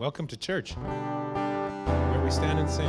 Welcome to church, where we stand and sing.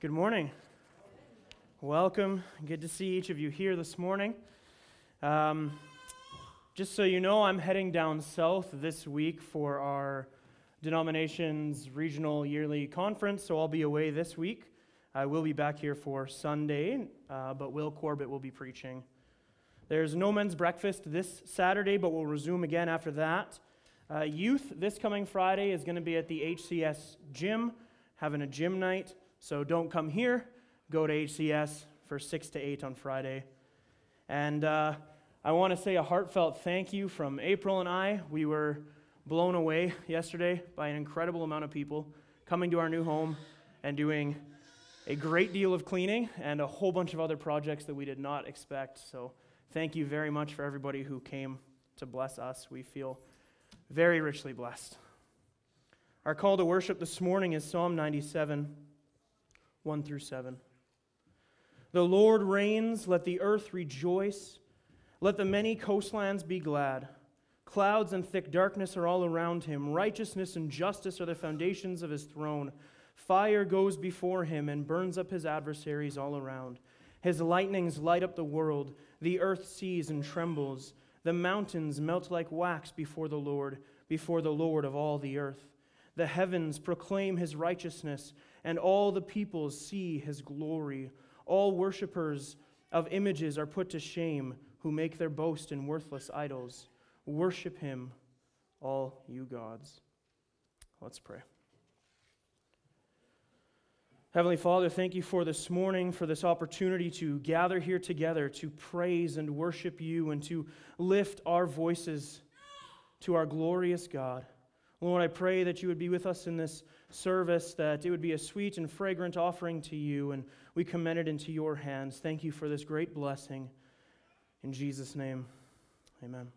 Good morning. Welcome. Good to see each of you here this morning. Um, just so you know, I'm heading down south this week for our denomination's regional yearly conference, so I'll be away this week. I will be back here for Sunday, uh, but Will Corbett will be preaching. There's no men's breakfast this Saturday, but we'll resume again after that. Uh, youth this coming Friday is going to be at the HCS gym, having a gym night. So don't come here, go to HCS for 6 to 8 on Friday. And uh, I want to say a heartfelt thank you from April and I. We were blown away yesterday by an incredible amount of people coming to our new home and doing a great deal of cleaning and a whole bunch of other projects that we did not expect. So thank you very much for everybody who came to bless us. We feel very richly blessed. Our call to worship this morning is Psalm 97, 1 through 7. The Lord reigns, let the earth rejoice, let the many coastlands be glad. Clouds and thick darkness are all around him. Righteousness and justice are the foundations of his throne. Fire goes before him and burns up his adversaries all around. His lightnings light up the world. The earth sees and trembles. The mountains melt like wax before the Lord, before the Lord of all the earth. The heavens proclaim his righteousness, and all the peoples see his glory. All worshippers of images are put to shame, who make their boast in worthless idols. Worship him, all you gods. Let's pray. Heavenly Father, thank you for this morning, for this opportunity to gather here together to praise and worship you and to lift our voices to our glorious God. Lord, I pray that you would be with us in this service, that it would be a sweet and fragrant offering to you, and we commend it into your hands. Thank you for this great blessing. In Jesus' name, amen.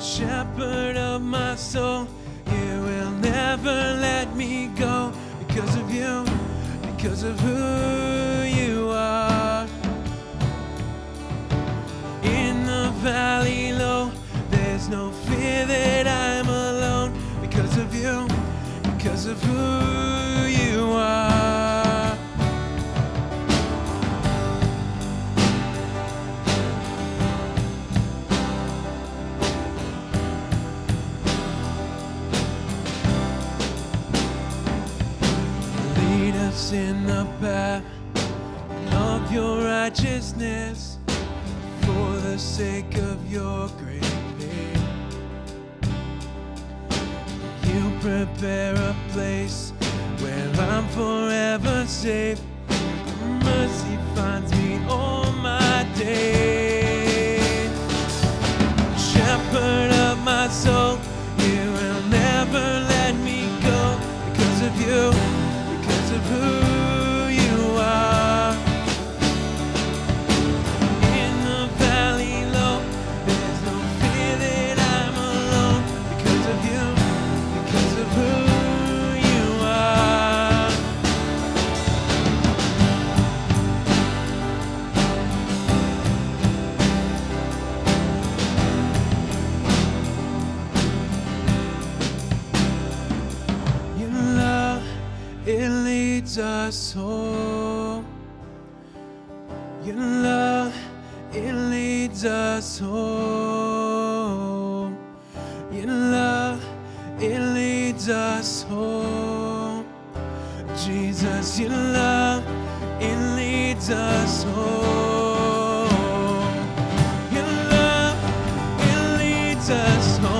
Shepherd of my soul, you will never let me go because of you, because of who you are. In the valley low, there's no fear that I'm alone because of you, because of who the of your righteousness for the sake of your great name. You prepare a place where I'm forever safe. Mercy finds me all my days. Shepherd of my soul, leads us home. Your love, it leads us home. Your love, it leads us home. Jesus, your love, it leads us home. Your love, it leads us home.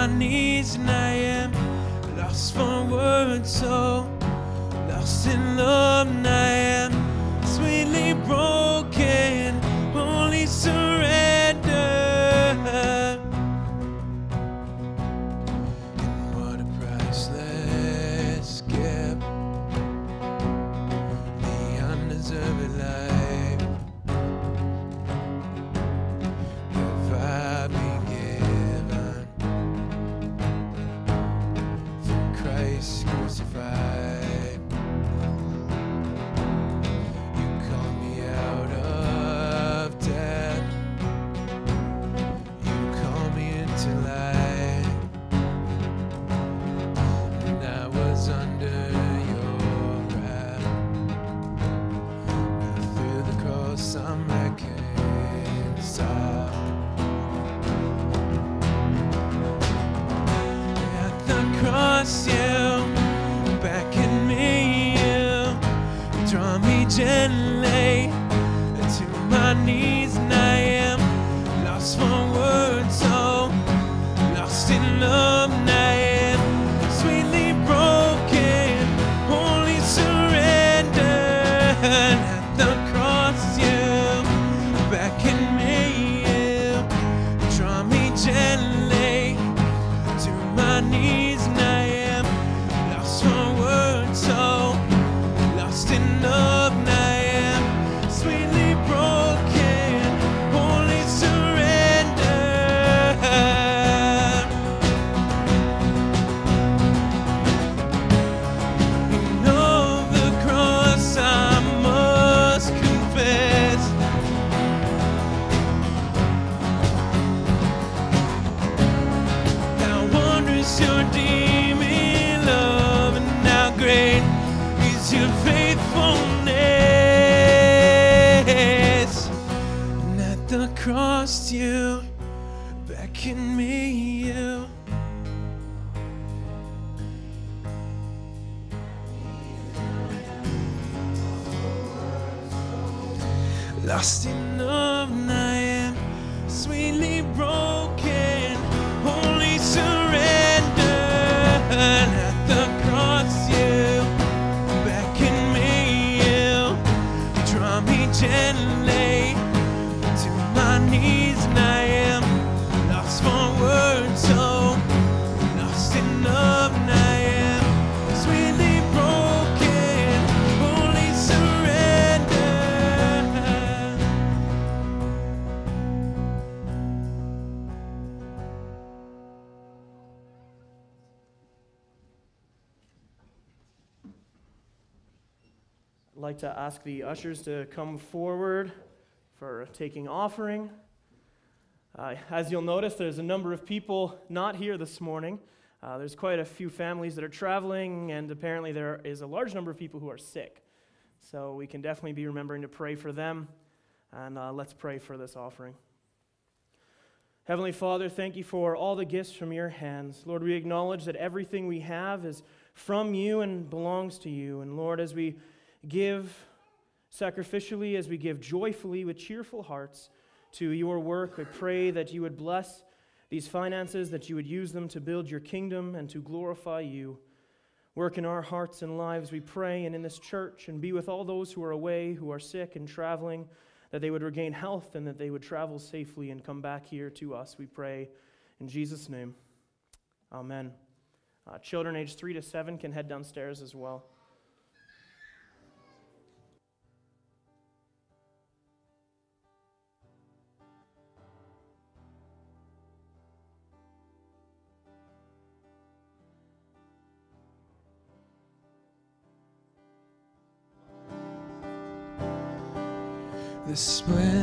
My knees, and I am lost for words, so lost in love, and I your redeeming love, and how great is your faithfulness. And at the cross you beckon me, to ask the ushers to come forward for taking offering. Uh, as you'll notice, there's a number of people not here this morning. Uh, there's quite a few families that are traveling, and apparently there is a large number of people who are sick. So we can definitely be remembering to pray for them. And uh, let's pray for this offering. Heavenly Father, thank you for all the gifts from your hands. Lord, we acknowledge that everything we have is from you and belongs to you. And Lord, as we give sacrificially, as we give joyfully with cheerful hearts to your work, I pray that you would bless these finances, that you would use them to build your kingdom and to glorify you. Work in our hearts and lives, we pray, and in this church, and be with all those who are away, who are sick and traveling, that they would regain health and that they would travel safely and come back here to us, we pray. In Jesus' name, amen. Uh, children aged three to seven can head downstairs as well. The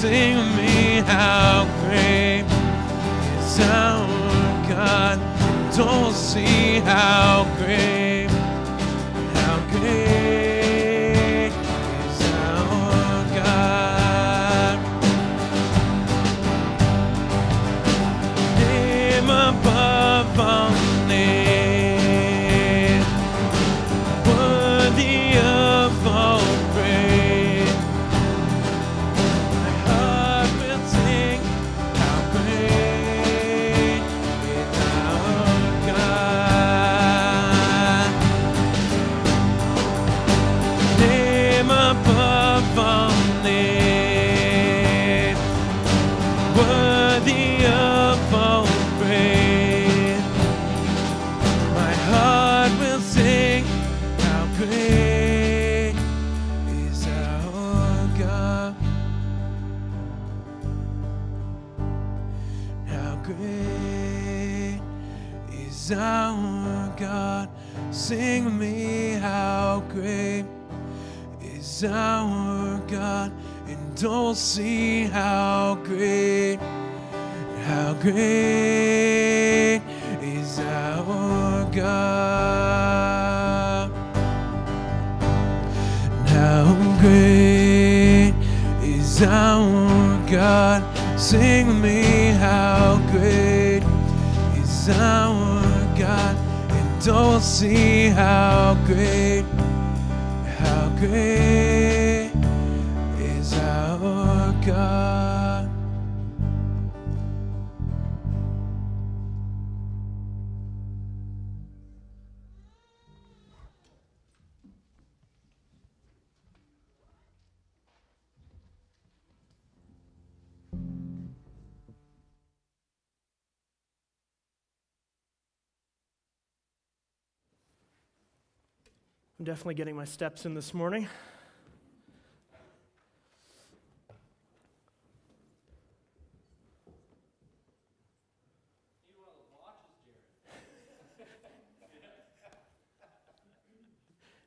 Sing with me, how great is our God? Don't see how great, is our God. And don't see how great, how great is our God. How great is our God? Sing with me, how great is our God? And don't see how great, great is our God. I'm definitely getting my steps in this morning.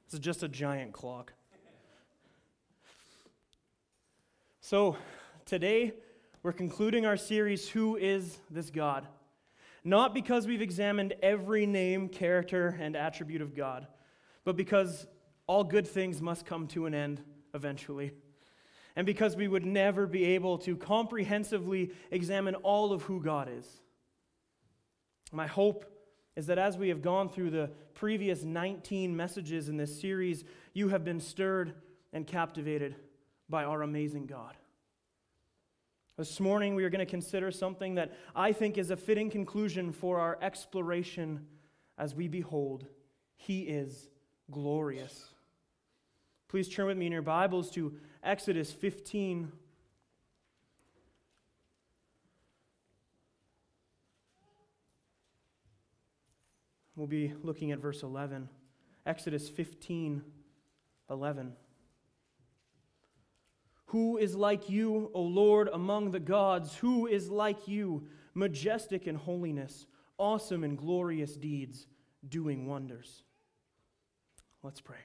This is just a giant clock. So, today we're concluding our series, Who is This God? Not because we've examined every name, character, and attribute of God, but because all good things must come to an end eventually. And because we would never be able to comprehensively examine all of who God is. My hope is that as we have gone through the previous 19 messages in this series, you have been stirred and captivated by our amazing God. This morning, we are going to consider something that I think is a fitting conclusion for our exploration as we behold He is glorious. Please turn with me in your Bibles to Exodus 15. We'll be looking at verse 11. Exodus 15, 11. Who is like you, O Lord, among the gods? Who is like you, majestic in holiness, awesome in glorious deeds, doing wonders? Let's pray.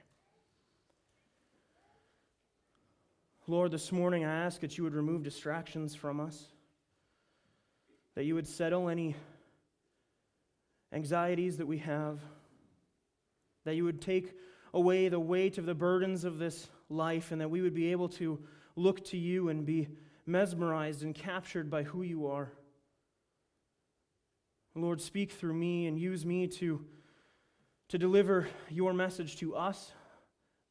Lord, this morning I ask that you would remove distractions from us, that you would settle any anxieties that we have, that you would take away the weight of the burdens of this life, and that we would be able to look to you and be mesmerized and captured by who you are, Lord, speak through me and use me to, to deliver your message to us,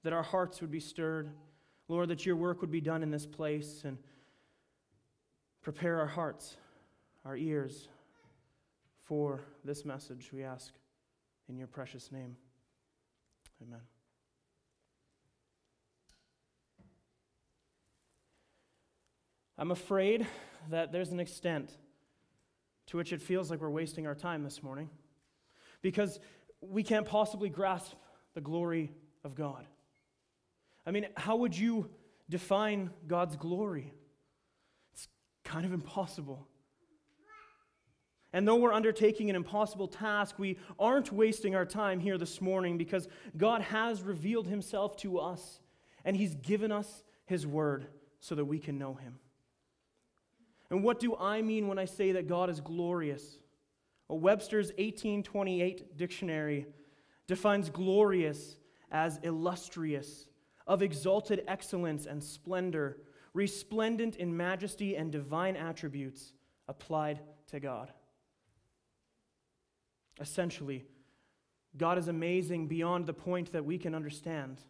that our hearts would be stirred. Lord, that your work would be done in this place and prepare our hearts, our ears for this message, we ask in your precious name. Amen. I'm afraid that there's an extent to which it feels like we're wasting our time this morning because we can't possibly grasp the glory of God. I mean, how would you define God's glory? It's kind of impossible. And though we're undertaking an impossible task, we aren't wasting our time here this morning because God has revealed himself to us and he's given us his word so that we can know him. And what do I mean when I say that God is glorious? Well, Webster's 1828 dictionary defines glorious as illustrious, of exalted excellence and splendor, resplendent in majesty and divine attributes applied to God. Essentially, God is amazing beyond the point that we can understand,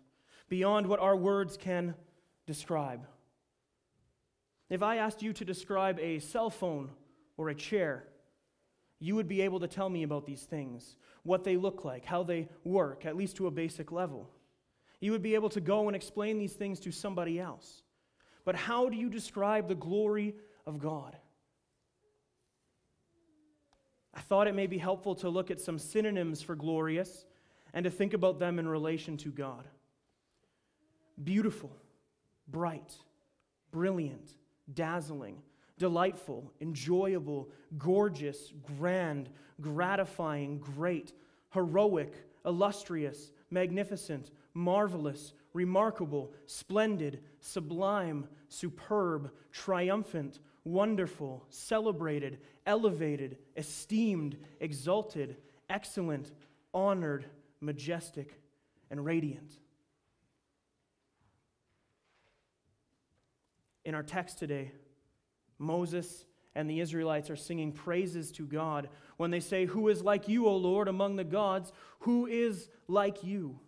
beyond what our words can describe. If I asked you to describe a cell phone or a chair, you would be able to tell me about these things, what they look like, how they work, at least to a basic level. You would be able to go and explain these things to somebody else. But how do you describe the glory of God? I thought it may be helpful to look at some synonyms for glorious and to think about them in relation to God. Beautiful, bright, brilliant, dazzling, delightful, enjoyable, gorgeous, grand, gratifying, great, heroic, illustrious, magnificent, marvelous, remarkable, splendid, sublime, superb, triumphant, wonderful, celebrated, elevated, esteemed, exalted, excellent, honored, majestic, and radiant. In our text today, Moses and the Israelites are singing praises to God when they say, Who is like you, O Lord, among the gods? Who is like you?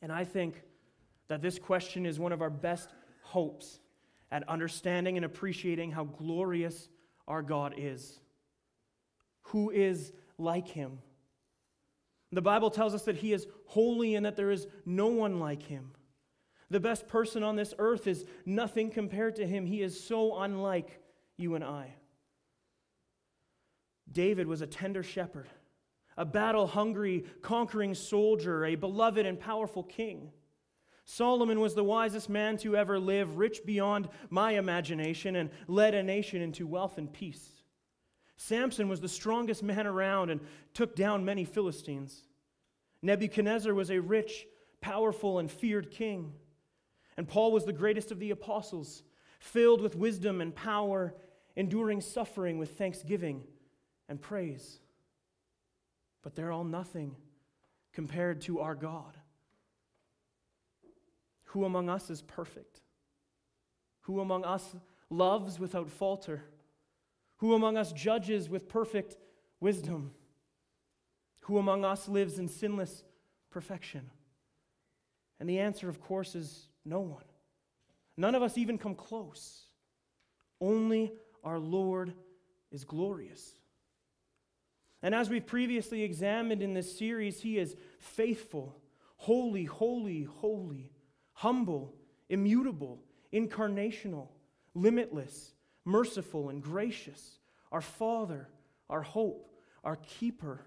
And I think that this question is one of our best hopes at understanding and appreciating how glorious our God is. Who is like him? The Bible tells us that he is holy and that there is no one like him. The best person on this earth is nothing compared to him. He is so unlike you and I. David was a tender shepherd, a battle hungry, conquering soldier, a beloved and powerful king. Solomon was the wisest man to ever live, rich beyond my imagination, and led a nation into wealth and peace. Samson was the strongest man around and took down many Philistines. Nebuchadnezzar was a rich, powerful, and feared king. And Paul was the greatest of the apostles, filled with wisdom and power, enduring suffering with thanksgiving and praise. But they're all nothing compared to our God. Who among us is perfect? Who among us loves without falter? Who among us judges with perfect wisdom? Who among us lives in sinless perfection? And the answer, of course, is no one. None of us even come close. Only our Lord is glorious. And as we've previously examined in this series, He is faithful, holy, holy, holy humble, immutable, incarnational, limitless, merciful, and gracious, our Father, our hope, our keeper,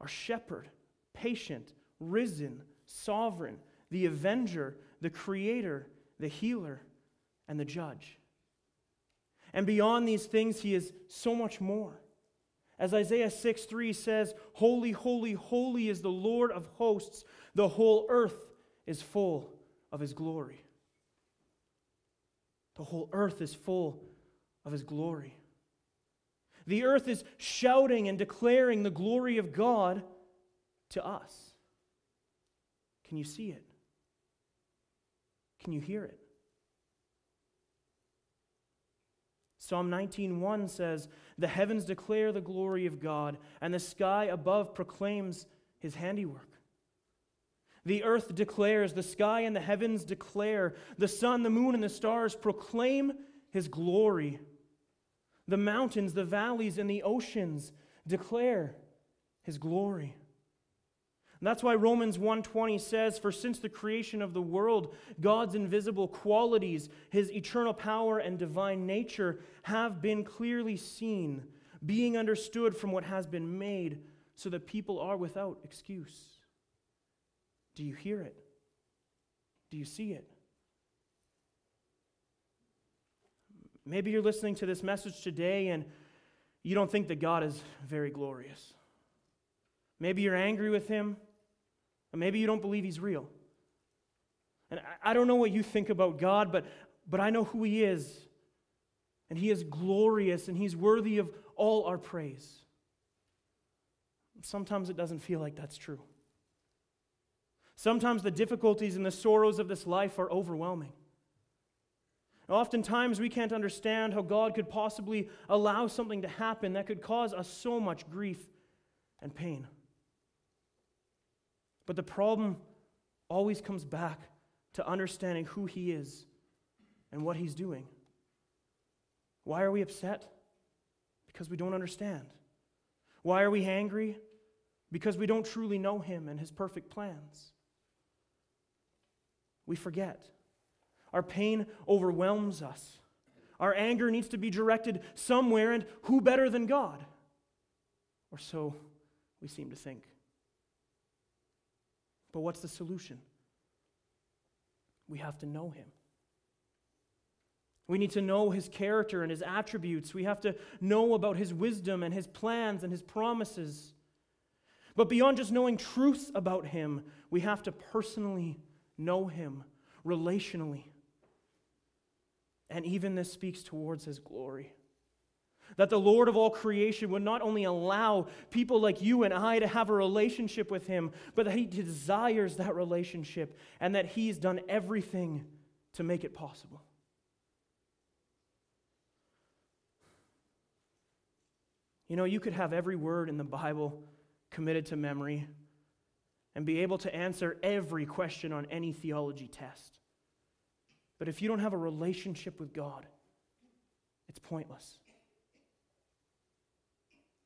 our shepherd, patient, risen, sovereign, the avenger, the creator, the healer, and the judge. And beyond these things, he is so much more. As Isaiah 6 3 says, Holy, holy, holy is the Lord of hosts. The whole earth is full of his glory. The whole earth is full of his glory. The earth is shouting and declaring the glory of God to us. Can you see it? Can you hear it? Psalm 19:1 says, "The heavens declare the glory of God, and the sky above proclaims his handiwork." The earth declares, the sky and the heavens declare, the sun, the moon, and the stars proclaim his glory. The mountains, the valleys, and the oceans declare his glory. And that's why Romans 1:20 says, "For since the creation of the world, God's invisible qualities, his eternal power and divine nature have been clearly seen, being understood from what has been made, so that people are without excuse." Do you hear it? Do you see it? Maybe you're listening to this message today and you don't think that God is very glorious. Maybe you're angry with Him, and maybe you don't believe He's real. And I don't know what you think about God, but, but I know who He is. And He is glorious, and He's worthy of all our praise. Sometimes it doesn't feel like that's true. Sometimes the difficulties and the sorrows of this life are overwhelming. Oftentimes, we can't understand how God could possibly allow something to happen that could cause us so much grief and pain. But the problem always comes back to understanding who He is and what He's doing. Why are we upset? Because we don't understand. Why are we angry? Because we don't truly know Him and His perfect plans. We forget. Our pain overwhelms us. Our anger needs to be directed somewhere, and who better than God? Or so we seem to think. But what's the solution? We have to know Him. We need to know His character and His attributes. We have to know about His wisdom and His plans and His promises. But beyond just knowing truths about Him, we have to personally know Him relationally. And even this speaks towards his glory. That the Lord of all creation would not only allow people like you and I to have a relationship with him, but that he desires that relationship and that he's done everything to make it possible. You know, you could have every word in the Bible committed to memory and be able to answer every question on any theology test. But if you don't have a relationship with God, it's pointless.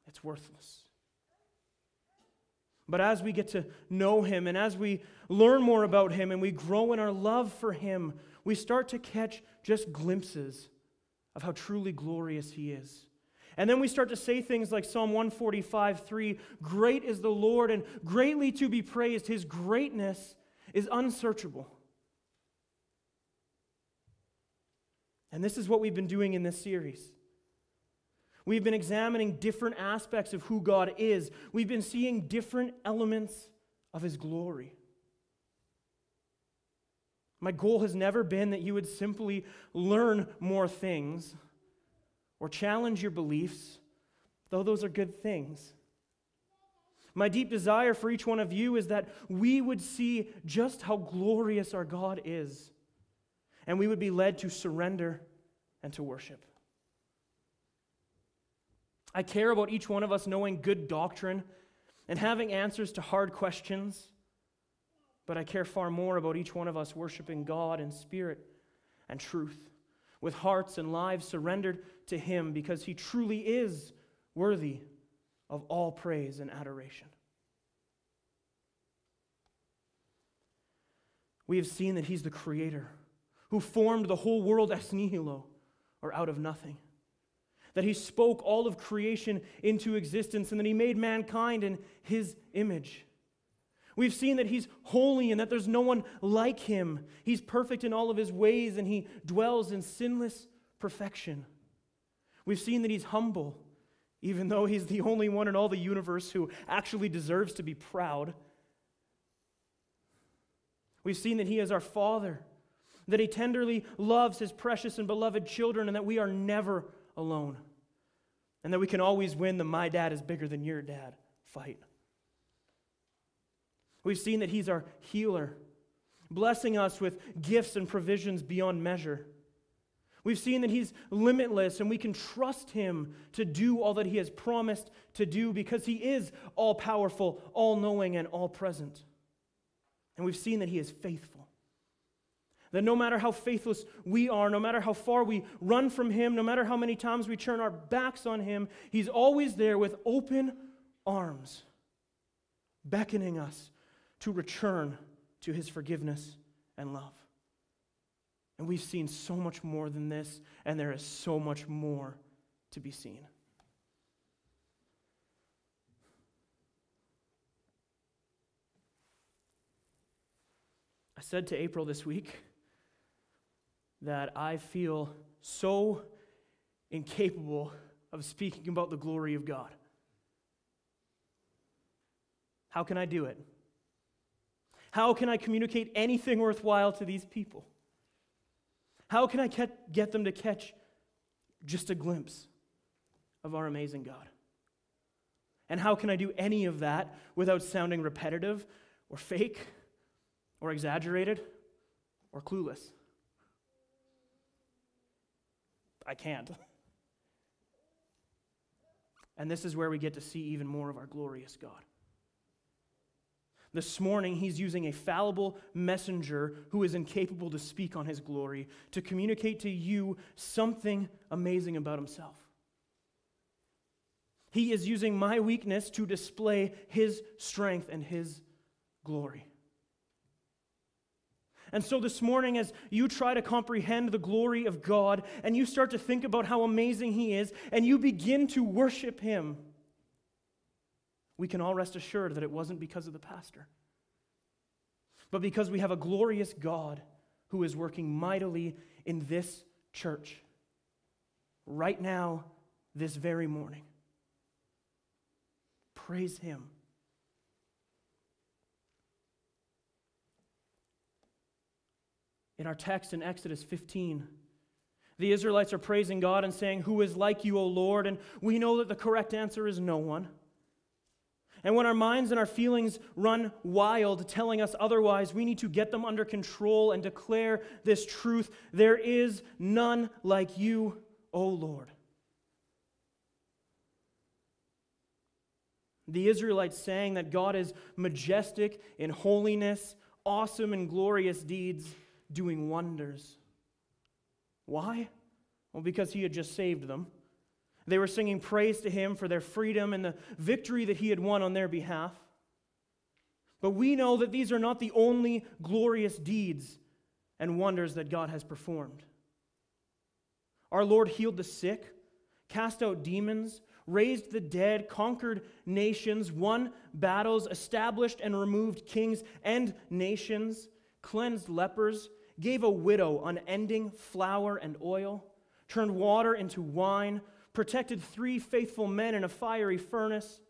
It's worthless. But as we get to know Him and as we learn more about Him and we grow in our love for Him, we start to catch just glimpses of how truly glorious He is. And then we start to say things like Psalm 145 3 Great is the Lord and greatly to be praised. His greatness is unsearchable. And this is what we've been doing in this series. We've been examining different aspects of who God is, we've been seeing different elements of His glory. My goal has never been that you would simply learn more things or challenge your beliefs, though those are good things. My deep desire for each one of you is that we would see just how glorious our God is, and we would be led to surrender and to worship. I care about each one of us knowing good doctrine and having answers to hard questions, but I care far more about each one of us worshiping God in spirit and truth, with hearts and lives surrendered to Him because He truly is worthy of all praise and adoration. We have seen that He's the Creator who formed the whole world ex nihilo, or out of nothing. That He spoke all of creation into existence and that He made mankind in His image. We've seen that He's holy and that there's no one like Him. He's perfect in all of His ways and He dwells in sinless perfection. We've seen that he's humble, even though he's the only one in all the universe who actually deserves to be proud. We've seen that he is our Father, that he tenderly loves his precious and beloved children, and that we are never alone, and that we can always win the my dad is bigger than your dad fight. We've seen that he's our healer, blessing us with gifts and provisions beyond measure. We've seen that He's limitless and we can trust Him to do all that He has promised to do because He is all powerful, all knowing, and all present. And we've seen that He is faithful. That no matter how faithless we are, no matter how far we run from Him, no matter how many times we turn our backs on Him, He's always there with open arms, beckoning us to return to His forgiveness and love. And we've seen so much more than this, and there is so much more to be seen. I said to April this week that I feel so incapable of speaking about the glory of God. How can I do it? How can I communicate anything worthwhile to these people? How can I get them to catch just a glimpse of our amazing God? And how can I do any of that without sounding repetitive or fake or exaggerated or clueless? I can't. And this is where we get to see even more of our glorious God. This morning, he's using a fallible messenger who is incapable to speak on his glory to communicate to you something amazing about himself. He is using my weakness to display his strength and his glory. And so, this morning, as you try to comprehend the glory of God and you start to think about how amazing He is and you begin to worship Him, we can all rest assured that it wasn't because of the pastor, but because we have a glorious God who is working mightily in this church right now, this very morning. Praise Him. In our text in Exodus 15. The Israelites are praising God and saying, Who is like you, O Lord? And we know that the correct answer is no one. And when our minds and our feelings run wild, telling us otherwise, we need to get them under control and declare this truth there is none like you, O Lord. The Israelites saying that God is majestic in holiness, awesome in glorious deeds doing wonders. Why? Well, because he had just saved them. They were singing praise to him for their freedom and the victory that he had won on their behalf. But we know that these are not the only glorious deeds and wonders that God has performed. Our Lord healed the sick, cast out demons, raised the dead, conquered nations, won battles, established and removed kings and nations, cleansed lepers, gave a widow unending flour and oil, turned water into wine, protected three faithful men in a fiery furnace,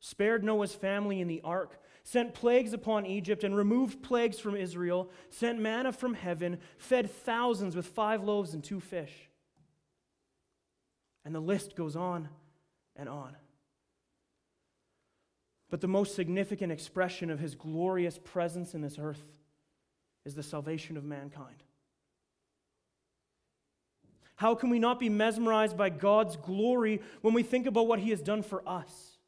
spared Noah's family in the ark, sent plagues upon Egypt and removed plagues from Israel, sent manna from heaven, fed thousands with five loaves and two fish. And the list goes on and on. But the most significant expression of his glorious presence in this earth is the salvation of mankind. How can we not be mesmerized by God's glory when we think about what He has done for us?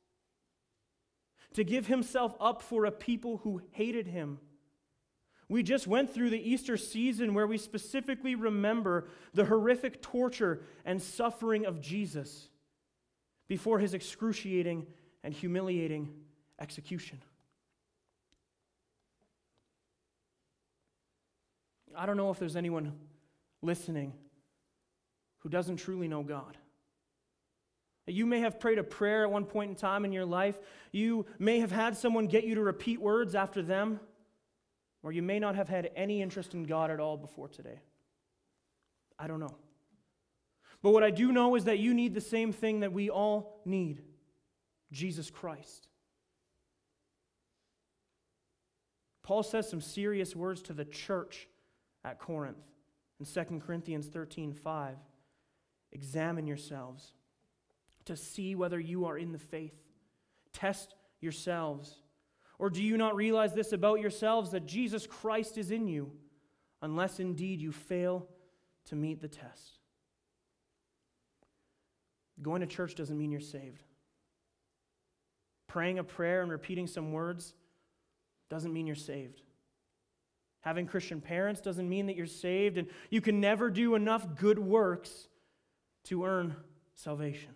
To give Himself up for a people who hated Him. We just went through the Easter season where we specifically remember the horrific torture and suffering of Jesus before His excruciating and humiliating execution. I don't know if there's anyone listening who doesn't truly know God. You may have prayed a prayer at one point in time in your life. You may have had someone get you to repeat words after them, or you may not have had any interest in God at all before today. I don't know. But what I do know is that you need the same thing that we all need Jesus Christ. Paul says some serious words to the church at Corinth. In 2 Corinthians 13 5, examine yourselves to see whether you are in the faith. Test yourselves. Or do you not realize this about yourselves that Jesus Christ is in you, unless indeed you fail to meet the test? Going to church doesn't mean you're saved. Praying a prayer and repeating some words doesn't mean you're saved. Having Christian parents doesn't mean that you're saved, and you can never do enough good works to earn salvation.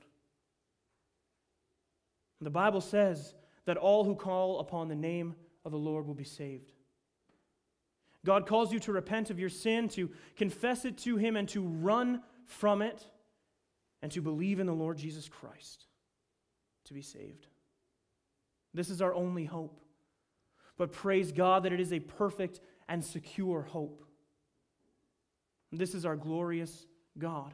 The Bible says that all who call upon the name of the Lord will be saved. God calls you to repent of your sin, to confess it to Him, and to run from it, and to believe in the Lord Jesus Christ to be saved. This is our only hope. But praise God that it is a perfect and secure hope. This is our glorious God,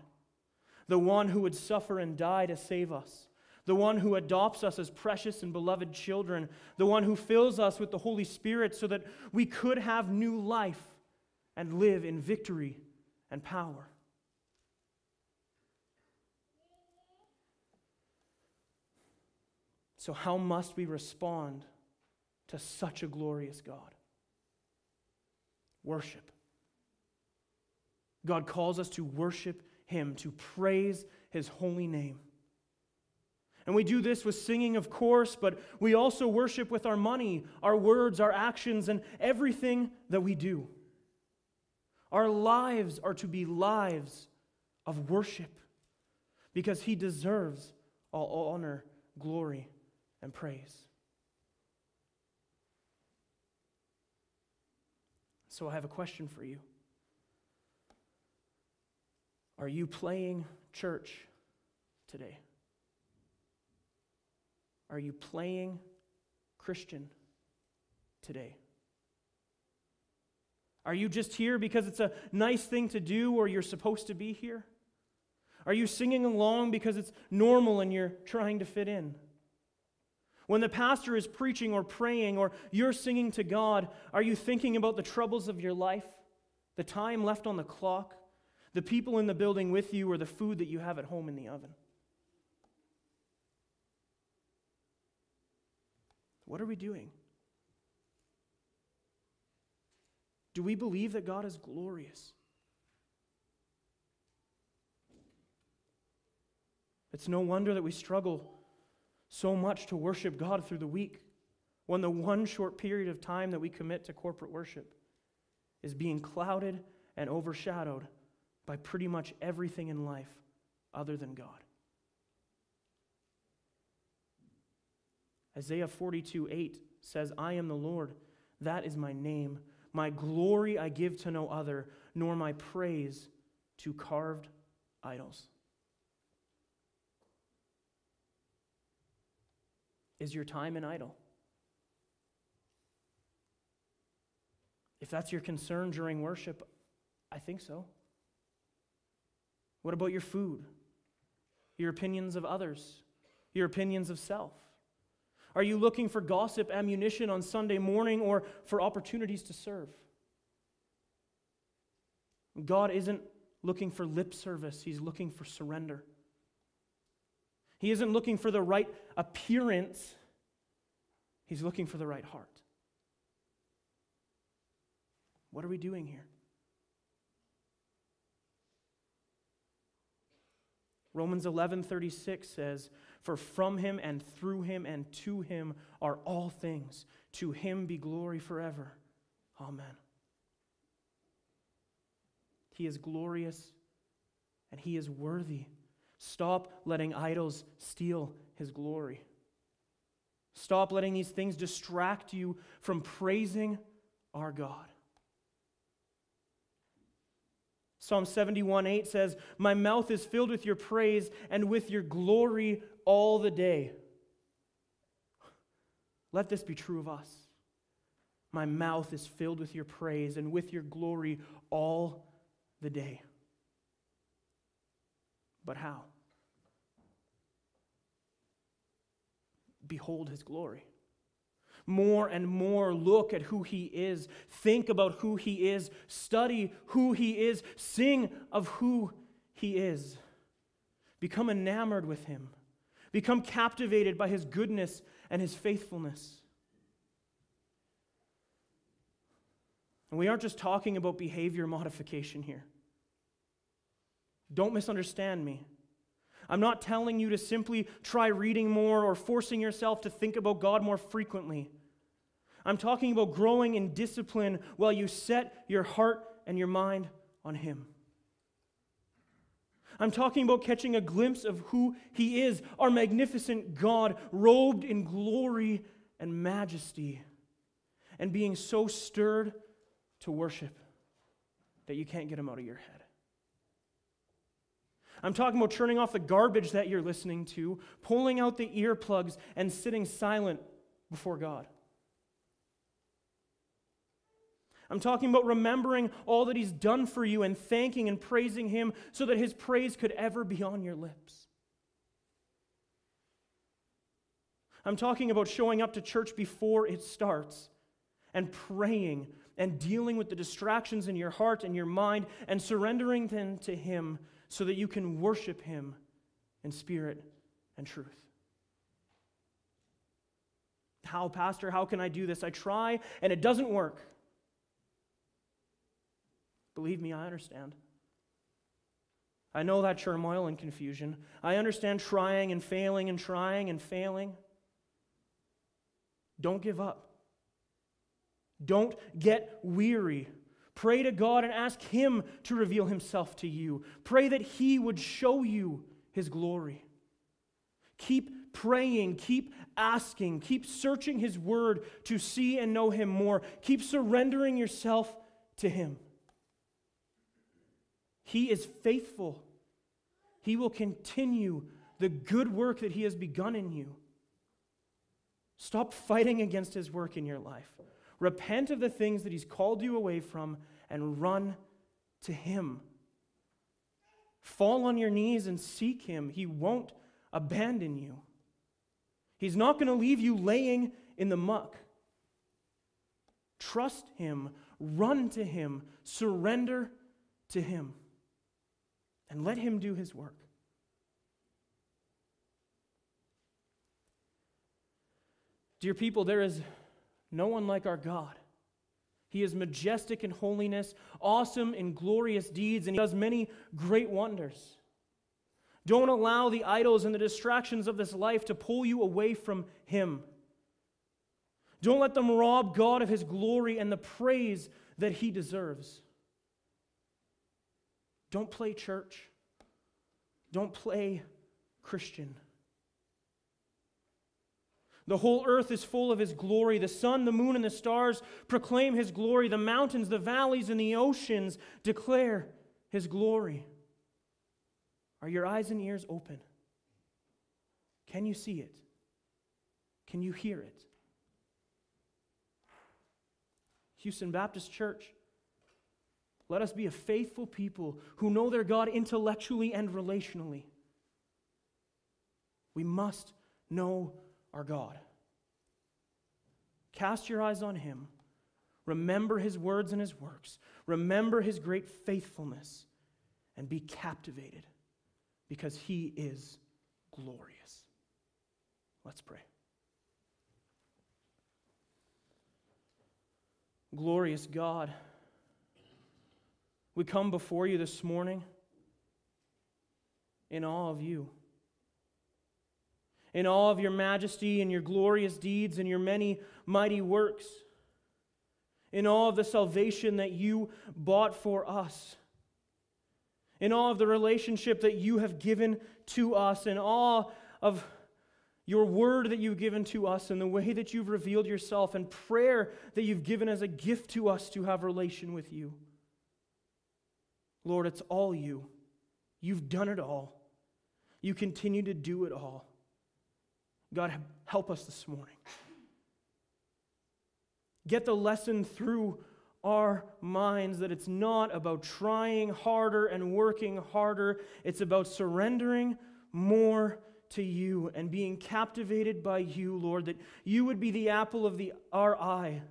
the one who would suffer and die to save us, the one who adopts us as precious and beloved children, the one who fills us with the Holy Spirit so that we could have new life and live in victory and power. So, how must we respond to such a glorious God? Worship. God calls us to worship Him, to praise His holy name. And we do this with singing, of course, but we also worship with our money, our words, our actions, and everything that we do. Our lives are to be lives of worship because He deserves all honor, glory, and praise. So I have a question for you. Are you playing church today? Are you playing Christian today? Are you just here because it's a nice thing to do or you're supposed to be here? Are you singing along because it's normal and you're trying to fit in? When the pastor is preaching or praying or you're singing to God, are you thinking about the troubles of your life, the time left on the clock, the people in the building with you, or the food that you have at home in the oven? What are we doing? Do we believe that God is glorious? It's no wonder that we struggle so much to worship God through the week when the one short period of time that we commit to corporate worship is being clouded and overshadowed by pretty much everything in life other than God. Isaiah 42 8 says, I am the Lord, that is my name. My glory I give to no other, nor my praise to carved idols. Is your time an idol? If that's your concern during worship, I think so. What about your food? Your opinions of others? Your opinions of self? Are you looking for gossip ammunition on Sunday morning or for opportunities to serve? God isn't looking for lip service, He's looking for surrender. He isn't looking for the right appearance, he's looking for the right heart. What are we doing here? Romans 11:36 says, "For from him and through him and to him are all things. To him be glory forever." Amen. He is glorious and he is worthy Stop letting idols steal his glory. Stop letting these things distract you from praising our God. Psalm 71 8 says, My mouth is filled with your praise and with your glory all the day. Let this be true of us. My mouth is filled with your praise and with your glory all the day. But how? Behold his glory. More and more look at who he is. Think about who he is. Study who he is. Sing of who he is. Become enamored with him. Become captivated by his goodness and his faithfulness. And we aren't just talking about behavior modification here. Don't misunderstand me. I'm not telling you to simply try reading more or forcing yourself to think about God more frequently. I'm talking about growing in discipline while you set your heart and your mind on Him. I'm talking about catching a glimpse of who He is, our magnificent God, robed in glory and majesty, and being so stirred to worship that you can't get Him out of your head. I'm talking about turning off the garbage that you're listening to, pulling out the earplugs, and sitting silent before God. I'm talking about remembering all that He's done for you and thanking and praising Him so that His praise could ever be on your lips. I'm talking about showing up to church before it starts and praying and dealing with the distractions in your heart and your mind and surrendering them to Him so that you can worship Him in spirit and truth. How, Pastor, how can I do this? I try and it doesn't work. Believe me, I understand. I know that turmoil and confusion. I understand trying and failing and trying and failing. Don't give up. Don't get weary. Pray to God and ask Him to reveal Himself to you. Pray that He would show you His glory. Keep praying, keep asking, keep searching His Word to see and know Him more. Keep surrendering yourself to Him. He is faithful. He will continue the good work that He has begun in you. Stop fighting against His work in your life. Repent of the things that He's called you away from and run to Him. Fall on your knees and seek Him. He won't abandon you. He's not going to leave you laying in the muck. Trust Him, run to Him, surrender to Him and let Him do His work. Dear people, there is no one like our God. He is majestic in holiness, awesome in glorious deeds, and he does many great wonders. Don't allow the idols and the distractions of this life to pull you away from him. Don't let them rob God of his glory and the praise that he deserves. Don't play church. Don't play Christian. The whole earth is full of his glory. The sun, the moon, and the stars proclaim his glory. The mountains, the valleys, and the oceans declare his glory. Are your eyes and ears open? Can you see it? Can you hear it? Houston Baptist Church, let us be a faithful people who know their God intellectually and relationally. We must know our God. Cast your eyes on Him. Remember His words and His works. Remember His great faithfulness and be captivated because He is glorious. Let's pray. Glorious God. We come before you this morning in awe of you, in all of your majesty and your glorious deeds and your many mighty works, in all of the salvation that you bought for us, in all of the relationship that you have given to us, in all of your word that you've given to us and the way that you've revealed yourself and prayer that you've given as a gift to us to have relation with you. Lord, it's all you. You've done it all. You continue to do it all. God, help us this morning. Get the lesson through our minds that it's not about trying harder and working harder, it's about surrendering more to you and being captivated by you, Lord, that you would be the apple of the, our eye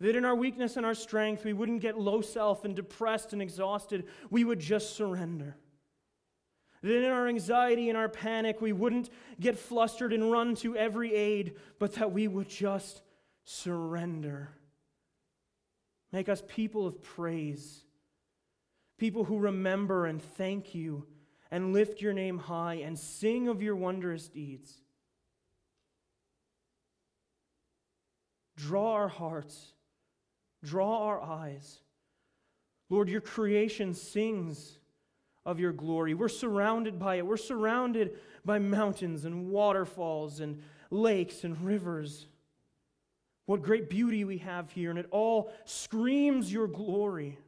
that in our weakness and our strength, we wouldn't get low self and depressed and exhausted. We would just surrender. That in our anxiety and our panic, we wouldn't get flustered and run to every aid, but that we would just surrender. Make us people of praise, people who remember and thank you, and lift your name high and sing of your wondrous deeds. Draw our hearts, draw our eyes. Lord, your creation sings of your glory. We're surrounded by it. We're surrounded by mountains and waterfalls and lakes and rivers. What great beauty we have here, and it all screams your glory.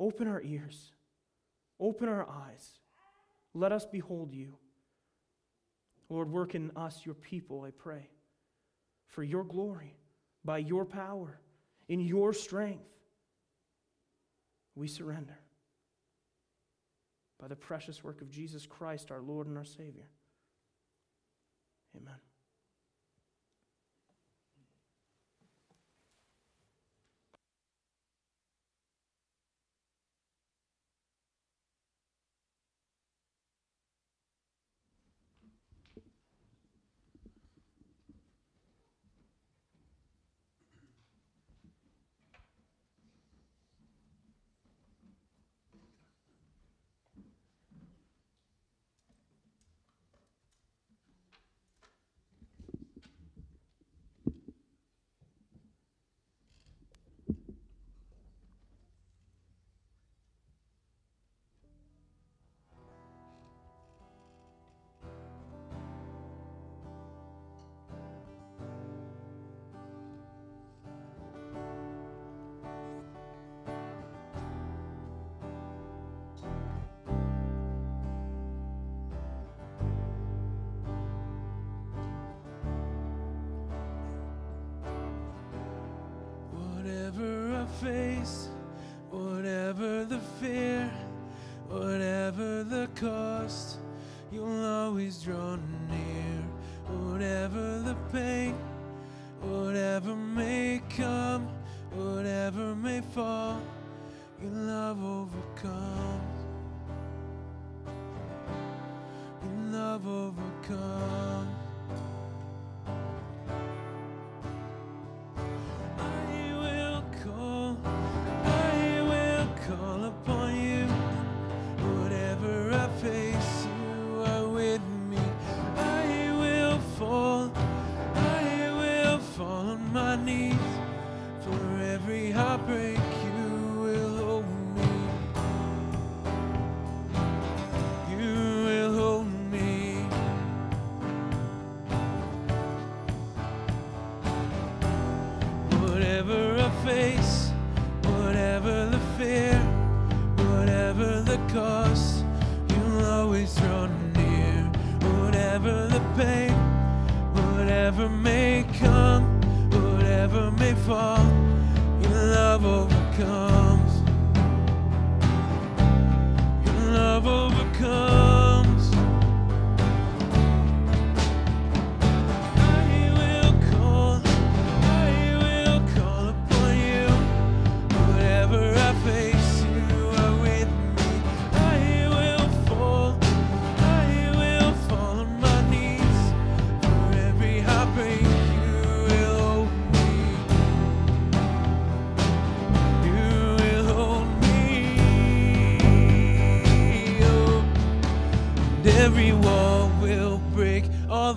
Open our ears, open our eyes. Let us behold you. Lord, work in us, your people, I pray, for your glory, by your power, in your strength. We surrender. By the precious work of Jesus Christ, our Lord and our Savior. Amen.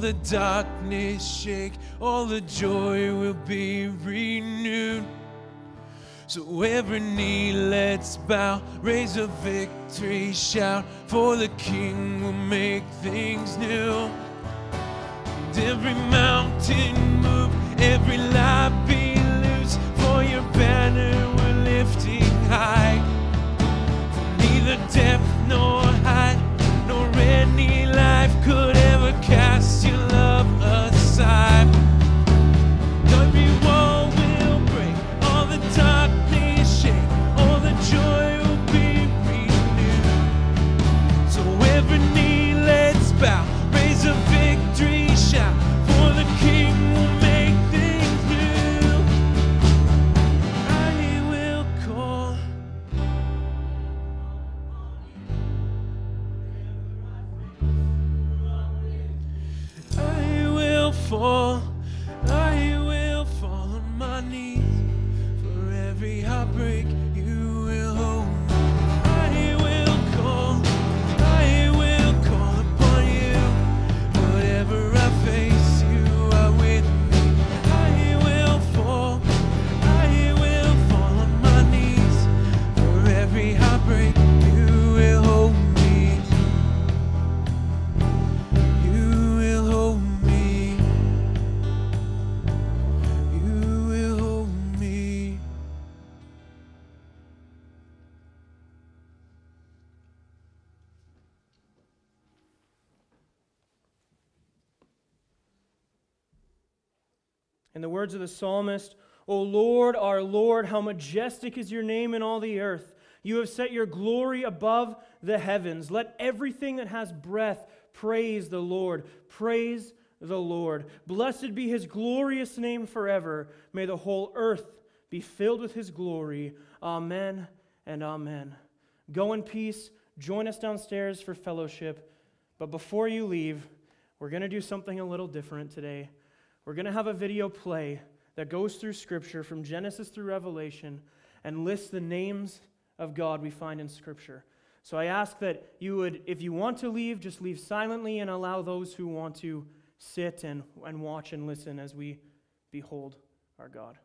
The darkness shake, all the joy will be renewed. So every knee let's bow, raise a victory shout, for the King will make things new. And every mountain move, every lie be loose, for your banner we're lifting high. Neither depth nor height, nor any life could ever love aside. In the words of the psalmist, O Lord, our Lord, how majestic is your name in all the earth. You have set your glory above the heavens. Let everything that has breath praise the Lord. Praise the Lord. Blessed be his glorious name forever. May the whole earth be filled with his glory. Amen and amen. Go in peace. Join us downstairs for fellowship. But before you leave, we're going to do something a little different today. We're going to have a video play that goes through Scripture from Genesis through Revelation and lists the names of God we find in Scripture. So I ask that you would, if you want to leave, just leave silently and allow those who want to sit and, and watch and listen as we behold our God.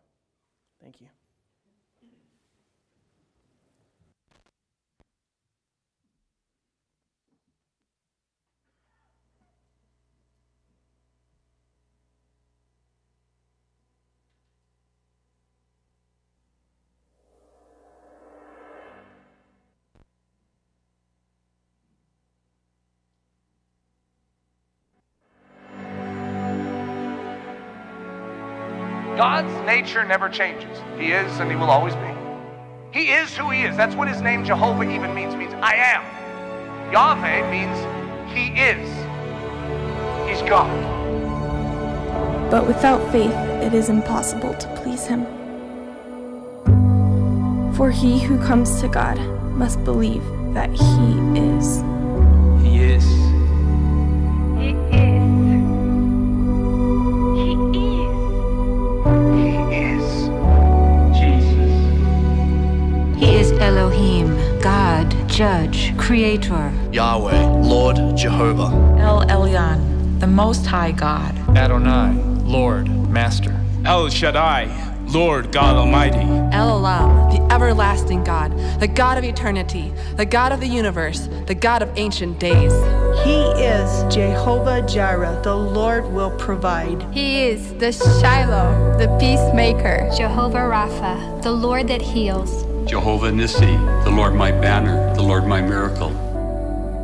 Thank you. God's nature never changes. He is and he will always be. He is who he is. That's what his name Jehovah even means. Means I am. Yahweh means he is. He's God. But without faith, it is impossible to please him. For he who comes to God must believe that he is, Judge, Creator. Yahweh, Lord Jehovah. El Elyon, the Most High God. Adonai, Lord, Master. El Shaddai, Lord God Almighty. El Olam, the everlasting God, the God of eternity, the God of the universe, the God of ancient days. He is Jehovah Jireh, the Lord will provide. He is the Shiloh, the peacemaker. Jehovah Rapha, the Lord that heals. Jehovah Nissi, the Lord my banner, the Lord my miracle.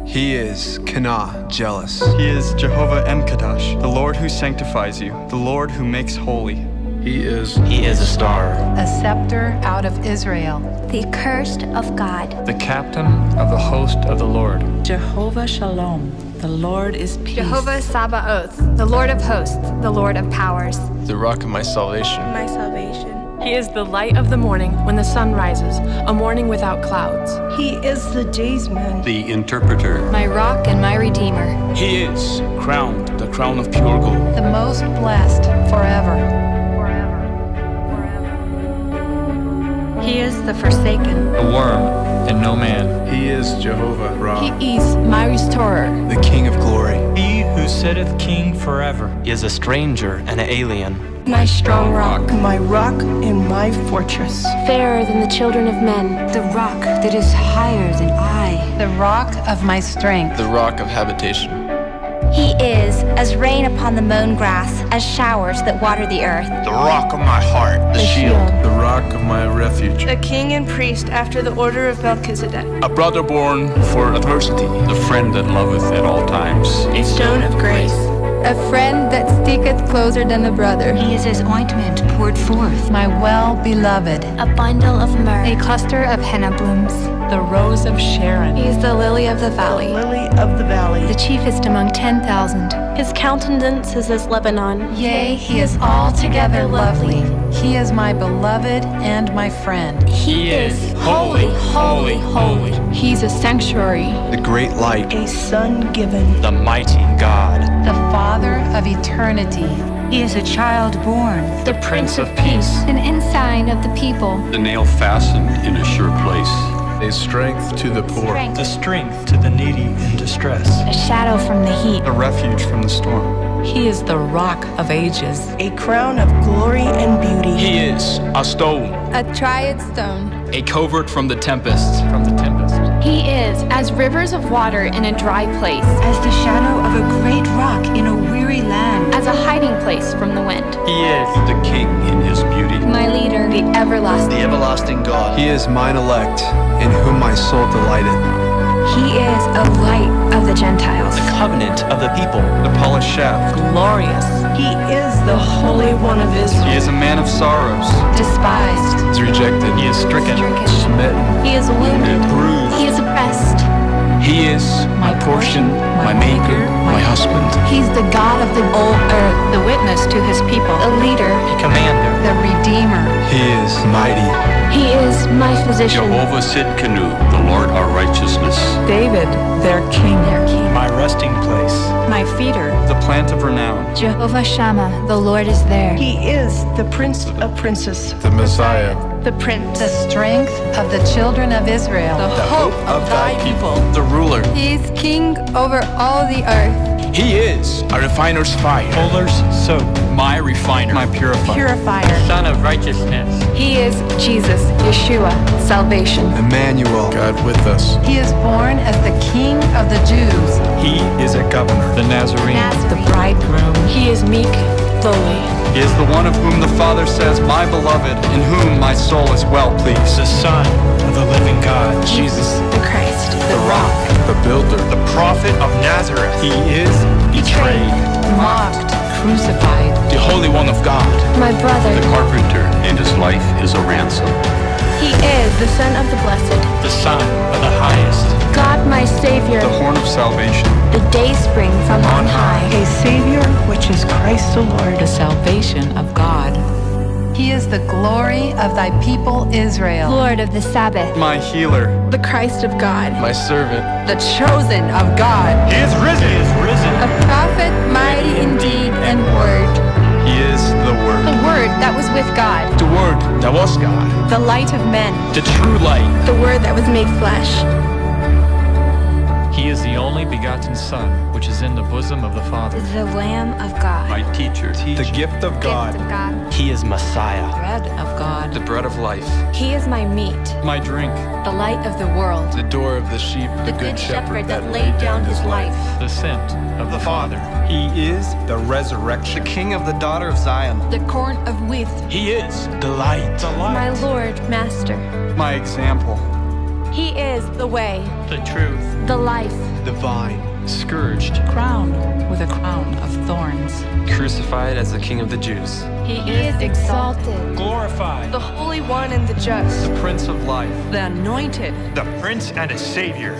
He is Kana, jealous. He is Jehovah Emkadash, the Lord who sanctifies you, the Lord who makes holy. He is He is a star. A scepter out of Israel. The accursed of God. The captain of the host of the Lord. Jehovah Shalom, the Lord is peace. Jehovah Sabaoth, the Lord of hosts, the Lord of powers. The rock of my salvation. my salvation. He is the light of the morning when the sun rises, a morning without clouds. He is the daysman, The interpreter. My rock and my redeemer. He is crowned the crown of pure gold. The most blessed forever. He is the forsaken. A worm and no man. He is Jehovah Ra. He is my restorer. The King of glory. He who sitteth king forever is a stranger and an alien. My strong rock. my rock and my fortress. Fairer than the children of men. The rock that is higher than I. The rock of my strength. The rock of habitation. He is as rain upon the mown grass, as showers that water the earth. The rock of my heart. The, shield. The rock of my refuge. A king and priest after the order of Melchizedek. A brother born for adversity. The friend that loveth at all times. A stone of grace. A friend that sticketh closer than a brother. He is his ointment poured forth. My well beloved. A bundle of myrrh. A cluster of henna blooms. The rose of Sharon. He is the lily of the valley. The Lily of the valley. The chiefest among ten thousand. His countenance is as Lebanon. Yea, he is altogether lovely. He is my beloved and my friend. He is holy, holy, holy. He's a sanctuary. The great light. A son given. The mighty God. The Father of eternity. He is a child born. The Prince of Peace. An ensign of the people. The nail fastened in a sure place. A strength to the poor. Strength. The strength to the needy in distress. A shadow from the heat. A refuge from the storm. He is the rock of ages. A crown of glory and beauty. He is a stone. A triad stone. A covert from the tempest. From the tempest. He is as rivers of water in a dry place. As the shadow of a great rock in a weary land. As a hiding place from the wind. He is The king in his beauty. My leader. The everlasting. The everlasting God. He is mine elect, in whom my soul delighteth. He is a light of the the Gentiles. The covenant of the people. The polished shaft. Glorious. He is the Holy One of Israel. He is a man of sorrows. Despised. He's rejected. He is stricken, Stricken. Smitten. He is wounded. Bruised. He is oppressed. He is my portion, my maker, my husband. He's the God of the Old earth, the witness to his people. a leader. The commander. The redeemer. He is mighty. He is my physician. Jehovah Sidkenu, the Lord our righteousness. David, their king. Their king. My resting place. My feeder. The plant of renown. Jehovah Shammah, the Lord is there. He is the Prince of Princes. The Messiah. The Prince. The strength of the children of Israel. The hope of thy people. The ruler. He is king over all the earth. He is a refiner's fire, Fuller's soap. my refiner, My purifier. Purifier. sun of righteousness. He is Jesus, Yeshua, salvation. Emmanuel. God with us. He is born as the King of the Jews. He is a governor. The Nazarene. The bridegroom. He is meek, lowly. He is the one of whom the Father says, My beloved, in whom my soul is well pleased. The Son of the living God. Jesus, the Christ, the rock. The builder. The prophet of Nazareth. He is betrayed. Mocked. Crucified. the Holy One of God. My brother. The carpenter, and his life is a ransom. He is the Son of the Blessed. The Son of the highest. God, my Savior. The horn of salvation. The day spring from on high. A Savior, which is Christ the Lord. The salvation of God. He is the glory of thy people Israel. Lord of the Sabbath. My healer. The Christ of God. My servant. The chosen of God. He is risen. He is risen. A prophet mighty in deed and word. He is the Word. The Word that was with God. The Word that was God, The light of men. the true light. The Word that was made flesh. He is the only begotten Son, which is in the bosom of the Father. The Lamb of God. My teacher. The gift of God. Gift of God. He is Messiah. The Bread of God. The bread of life. He is my meat. My drink. The light of the world. The door of the sheep. The good shepherd that laid down his life. The scent of the Father. He is the resurrection. The king of the daughter of Zion. The corn of wheat. He is the light. The My. Lord, Master. My example. He is the way, The truth. the life. The vine. Scourged, Crowned with a crown of thorns. Crucified as the King of the Jews. He, is exalted. Glorified. The Holy One and the Just. The Prince of Life. The anointed. The Prince and a Savior.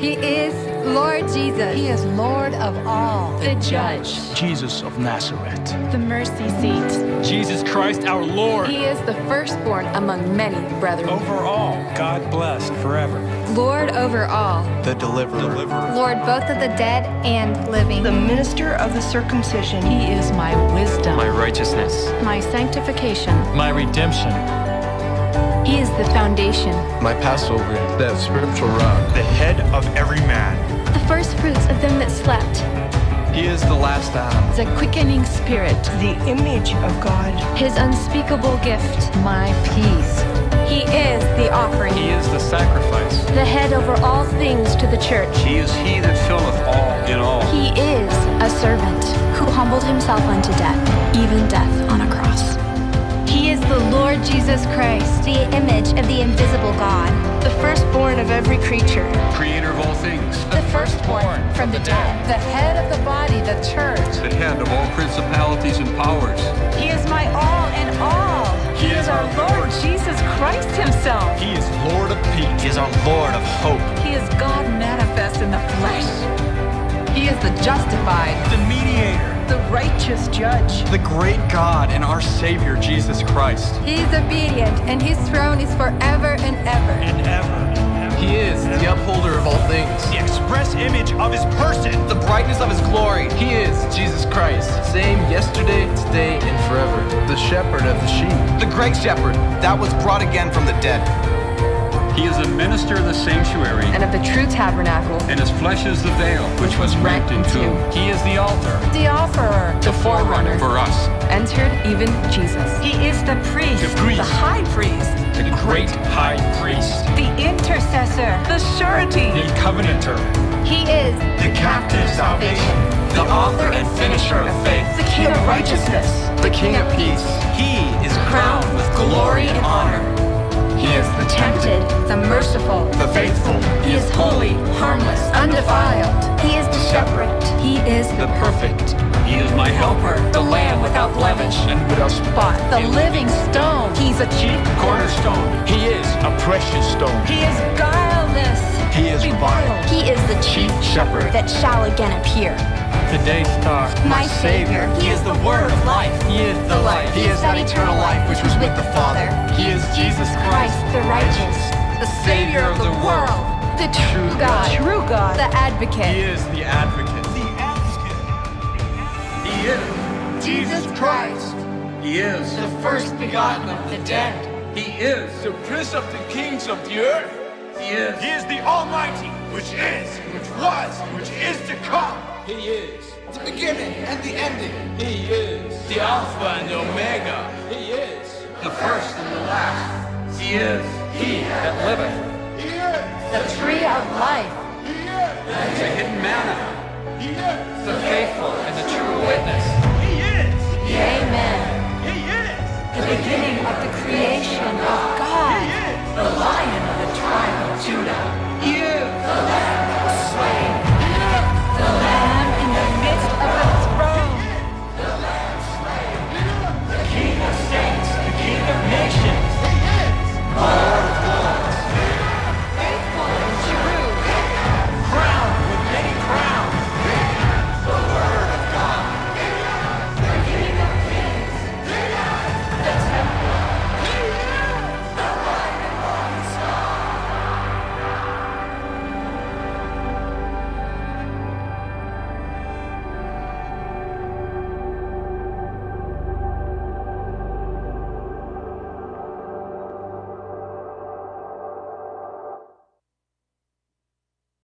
He is Lord Jesus. He is Lord of all. the judge. Jesus of Nazareth. The mercy seat. Jesus Christ our Lord. He is the firstborn among many brethren. Over all, God blessed forever. Lord over all. The deliverer. Lord both of the dead and living. The minister of the circumcision. He is my wisdom. My righteousness. My sanctification. My redemption. He is the foundation. My Passover. That spiritual rock. The head of every man. The first fruits of them that slept. He is the last Adam. The quickening spirit. The image of God. His unspeakable gift. My peace. He is the offering. He is the sacrifice. The head over all things to the church. He is he that filleth all in all. He is a servant who humbled himself unto death, even death Lord Jesus Christ, The image of the invisible God. The firstborn of every creature. Creator of all things. the firstborn from the dead. The head of the body, the church. The head of all principalities and powers. He is my all in all. He is our Lord Jesus Christ himself. He is Lord of peace. He is our Lord of hope. He is God manifest in the flesh. He is the justified, The mediator. The righteous judge. The great God and our Savior, Jesus Christ. He is obedient, and his throne is forever and ever. And ever. He is the upholder of all things. The express image of his person. The brightness of his glory. He is Jesus Christ. Same yesterday, today, and forever. The shepherd of the sheep. The great shepherd that was brought again from the dead. He is a minister of the sanctuary, and of the true tabernacle, and his flesh is the veil which was rent in two. He is the altar, the offerer, the forerunner for us. Entered even Jesus. He is the priest, the, priest, the high priest, the great high priest, the intercessor, the surety, the covenanter. He is the captive salvation, the author and finisher of faith, the king of righteousness, the king of peace. He is crowned with glory and honor. He is the tempted, the merciful, the faithful. He is holy, harmless, undefiled. He is the shepherd. He is the perfect. He is my helper, the lamb without blemish and without spot, the living stone. He's a chief cornerstone. He is a precious stone. He is God guileless. He is reviled. He is the chief shepherd that shall again appear. The day star. My Savior. He is the word of life. He is the life. He is that eternal life which was with the Father. He is Jesus Christ, the righteous. The Savior of the world. The true God. True God. The advocate. He is the advocate. The advocate. He is Jesus Christ. He is The first begotten of the dead. He is the Prince of the Kings of the earth. He is. He is the Almighty, which is, which was, which is to come. He is The beginning and the ending. He is the Alpha and the Omega. He is the first and the last. He is He that liveth. He is The tree of life. He is The hidden manna. He is The faithful and the true witness. He is Amen. He is The beginning of the creation of God. He is The lion Judah, You.